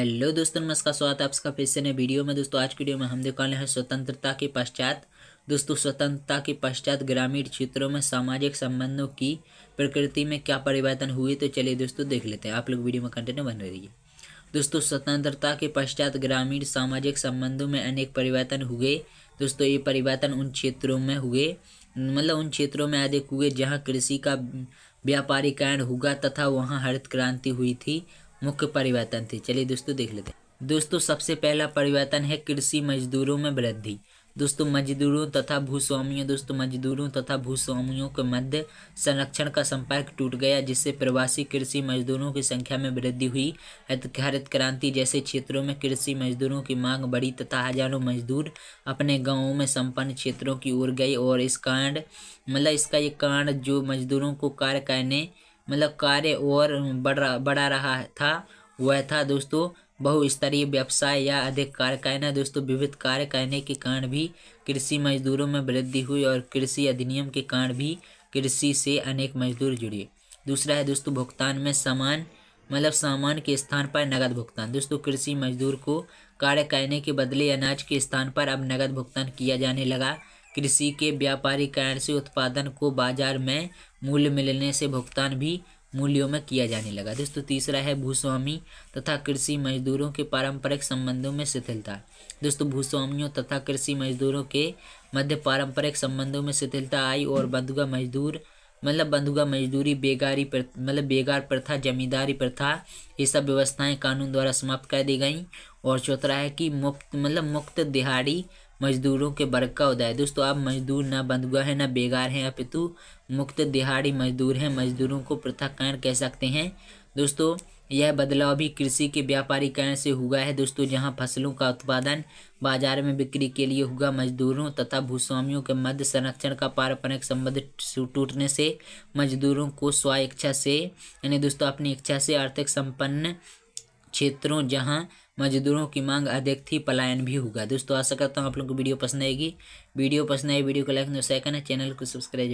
Hello दोस्तों, नमस्कार, स्वागत है आपका फिर से नए वीडियो में। दोस्तों, आज की वीडियो में हम देख वाले हैं स्वतंत्रता के पश्चात। दोस्तों, स्वतंत्रता के पश्चात ग्रामीण क्षेत्रों में सामाजिक संबंधों की प्रकृति में क्या परिवर्तन हुए तो चलिए दोस्तों देख लेते हैं। आप लोग वीडियो में कंटिन्यू बन रही दोस्तों, स्वतंत्रता के पश्चात ग्रामीण सामाजिक संबंधों में अनेक परिवर्तन हुए। दोस्तों, ये परिवर्तन उन क्षेत्रों में हुए। मतलब उन क्षेत्रों में अधिक हुए जहाँ कृषि का व्यापारीकरण हुआ तथा वहाँ हरित क्रांति हुई थी। मुख्य परिवर्तन थे। चलिए दोस्तों देख लेते हैं। दोस्तों, सबसे पहला परिवर्तन है कृषि मजदूरों में वृद्धि। दोस्तों, मजदूरों तथा भूस्वामियों, दोस्तों, मजदूरों तथा भूस्वामियों के मध्य संरक्षण का संपर्क टूट गया, जिससे प्रवासी कृषि मजदूरों की संख्या में वृद्धि हुई। हरित क्रांति जैसे क्षेत्रों में कृषि मजदूरों की मांग बढ़ी तथा हज़ारों मजदूर अपने गाँवों में संपन्न क्षेत्रों की ओर गए और इस कांड मतलब इसका ये कांड जो मजदूरों को कार्य करने मतलब कार्य और बढ़ रहा, बढ़ा रहा था, वह था दोस्तों बहुस्तरीय व्यवसाय या अधिक कार्य करना। दोस्तों, विविध कार्य करने के कारण भी कृषि मजदूरों में वृद्धि हुई और कृषि अधिनियम के कारण भी कृषि से अनेक मजदूर जुड़े। दूसरा है दोस्तों, भुगतान में समान मतलब सामान के स्थान पर नगद भुगतान। दोस्तों, कृषि मजदूर को कार्य करने के बदले अनाज के स्थान पर अब नगद भुगतान किया जाने लगा। कृषि के व्यापारीकरण से उत्पादन को बाज़ार में मूल्य मिलने से भुगतान भी मूल्यों में किया जाने लगा। दोस्तों, तीसरा है भूस्वामी तथा कृषि मजदूरों के पारंपरिक संबंधों में शिथिलता। दोस्तों, भूस्वामियों तथा कृषि मजदूरों के मध्य पारंपरिक संबंधों में शिथिलता आई और बंधुआ मजदूर मतलब बंधुआ मजदूरी, बेगारी मतलब बेगार प्रथा, जमींदारी प्रथा, ये सब व्यवस्थाएँ कानून द्वारा समाप्त कर दी गई। और चौथा है कि मुफ़्त मतलब मुक्त दिहाड़ी मजदूरों के वर्ग का उदय। दोस्तों, आप मजदूर ना बंधुआ है, ना बेगार हैं, अपितु मुक्त दिहाड़ी मजदूर हैं। मजदूरों को पृथककरण कह सकते हैं। दोस्तों, यह बदलाव भी कृषि के व्यापारीकरण से हुआ है। दोस्तों, जहाँ फ़सलों का उत्पादन बाज़ार में बिक्री के लिए हुआ, मजदूरों तथा भूस्वामियों के मध्य संरक्षण का पारंपरिक संबंध टूटने से मजदूरों को स्व इच्छा से, यानी दोस्तों, अपनी इच्छा से आर्थिक संपन्न क्षेत्रों जहाँ मजदूरों की मांग अधिक थी, पलायन भी होगा दोस्तों, आशा करता हूँ आप लोग को वीडियो पसंद आएगी। वीडियो पसंद आई वीडियो को लाइक शेयर करना, चैनल को सब्सक्राइब